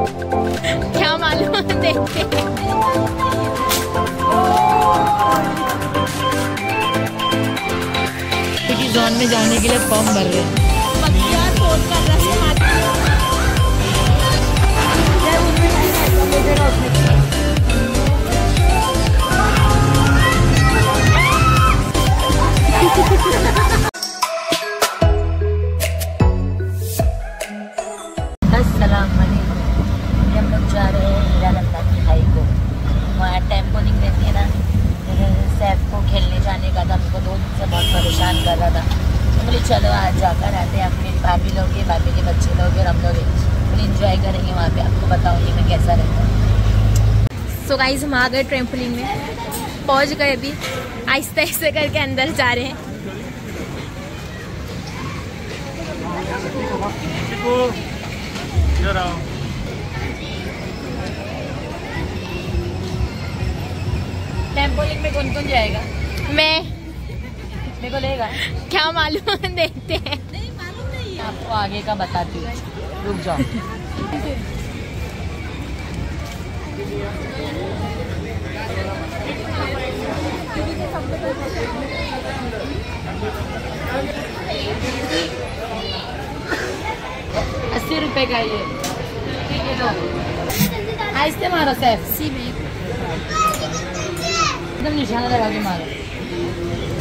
क्या मालूम देखते सिटी जोन में जाने के लिए फॉर्म भर रहे हैं। चलो आज जाकर आते हैं अपनी भाभी लोग हैं भाभी के बच्चे लोग और हम लोग हैं इंजॉय करेंगे वहाँ पे। आपको बताऊँगी मैं कैसा रहता है। सो गाइज़ हम आ गए ट्रेम्पोलिन में। पहुँच गए अभी। आहिस्ते आहिस्ते करके अंदर जा रहे हैं। टेम्पोलिंग में कौन कौन जाएगा? मैं। मेरे को लेगा। क्या मालूम? देखते हैं। नहीं मालूम नहीं आपको आगे का बताती हूँ। रुक जाओ। अस्सी रुपए का ये। ठीक है तो आहिस्ते मारो सैफ। सी में। एकदम निशाना लगा के मारो।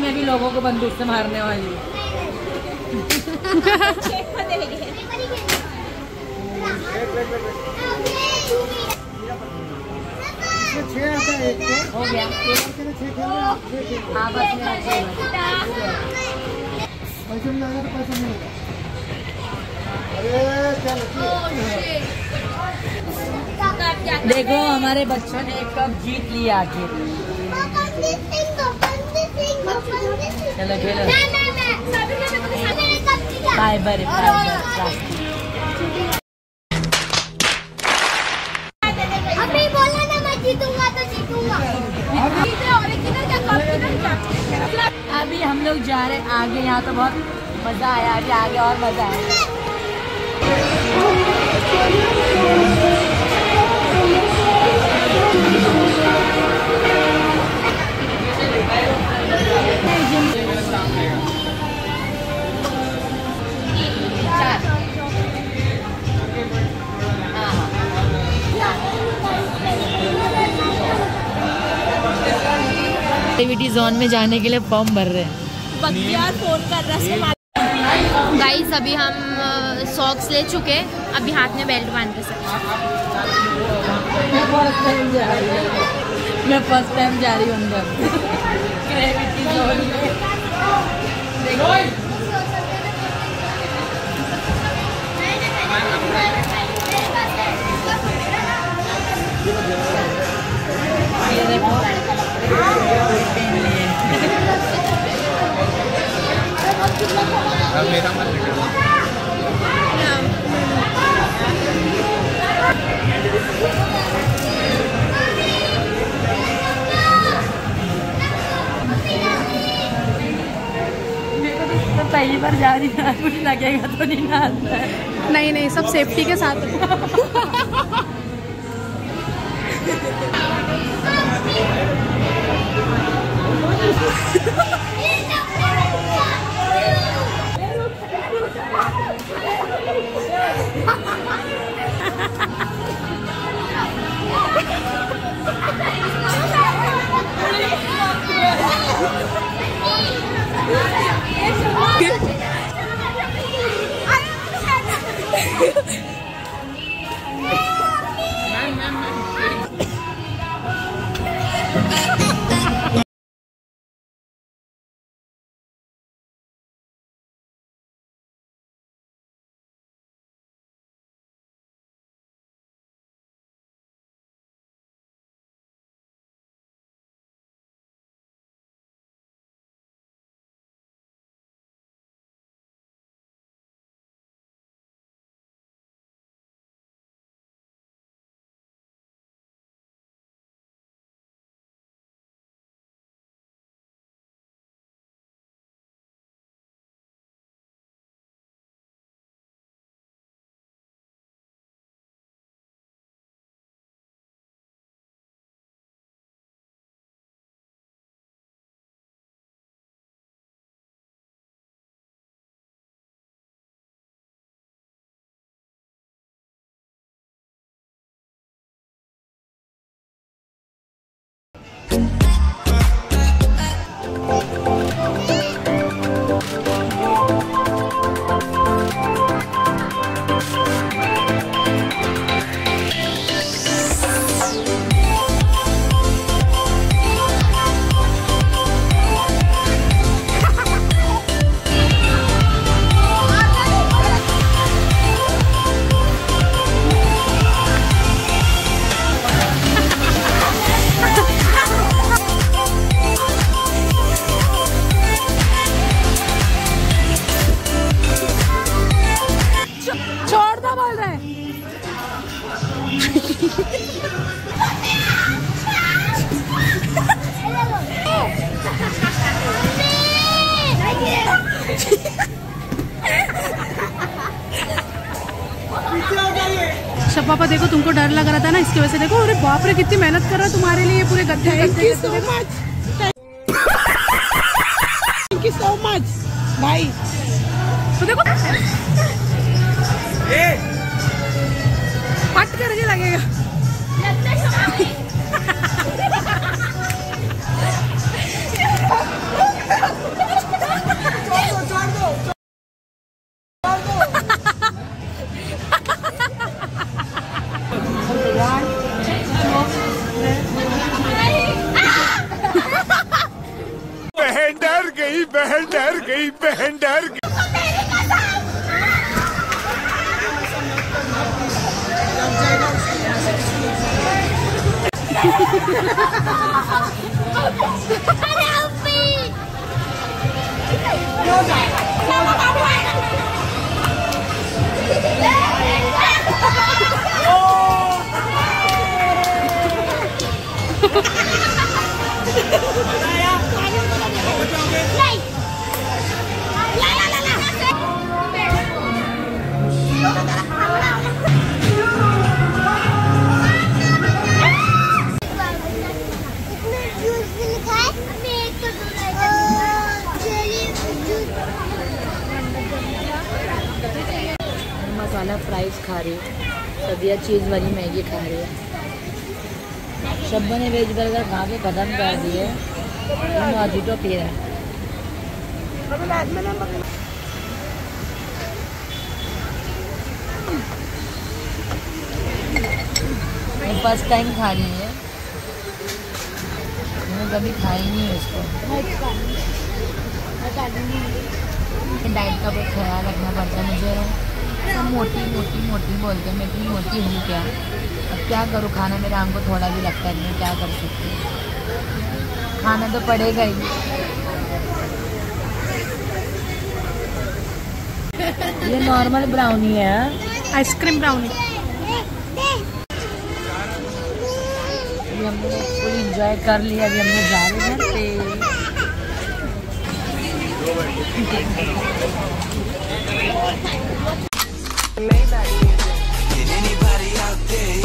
ऐसी में भी लोगों को बंदूक से मारने वाली हो। हाँ। देखो, हमारे बच्चों ने एक कप जीत लिया आखिर। चलो खेलो। फाइबर अभी बोला ना मैं जीतूँगा तो जीतूँगा। अभी हम लोग जा रहे हैं आगे यहाँ तो बहुत मज़ा आया। आगे आगे और मज़ा आया। एक्टिविटी जोन में जाने के लिए फॉर्म भर रहे हैं। फ़ोन कर रहा है गाइस अभी हम सॉक्स ले चुके अभी हाथ में बेल्ट बाँध के सकते मैं फ़र्स्ट टाइम जा रही हूँ मैं फ़र्स्ट टाइम जा रही हूँ अंदर। ग्रेविटी जोन में। ये पहली बार जा रही है कुछ लगेगा तो नहीं ना आता है नहीं नहीं सब सेफ्टी के साथ। है अच्छा पापा देखो तुमको डर लग रहा था ना इसकी वजह से देखो अरे बाप रे कितनी मेहनत कर रहा है तुम्हारे लिए पूरे गड्ढे थैंक यू सो मच भाई तो देखो फट करके लगेगा। डर गई बहन डर गई। बहन डर गई अरे मसाला फ्राइज खा रही है। सदिया चीज़ वाली मैगी खा रही है। शब्बा ने वेज बर्गर खा के खत्म कर दिए। मौजूदो पी रहा है। फ़र्स्ट टाइम खा रही है। मैंने कभी खाई नहीं है इसको। डाइट का बहुत ख्याल रखना पड़ता है मुझे। सब मोटी मोटी मोटी बोलते मैं इतनी मोटी हूँ क्या? अब क्या करूँ? खाना मेरे आम को थोड़ा भी लगता है मैं क्या कर सकती हूँ? खाना तो पड़ेगा ही। ये नॉर्मल ब्राउनी है? आइसक्रीम ब्राउनी अभी हमने फुल इंजॉय कर लिया अभी हमने जा रहे हैं पे Maybach music. Get anybody out there?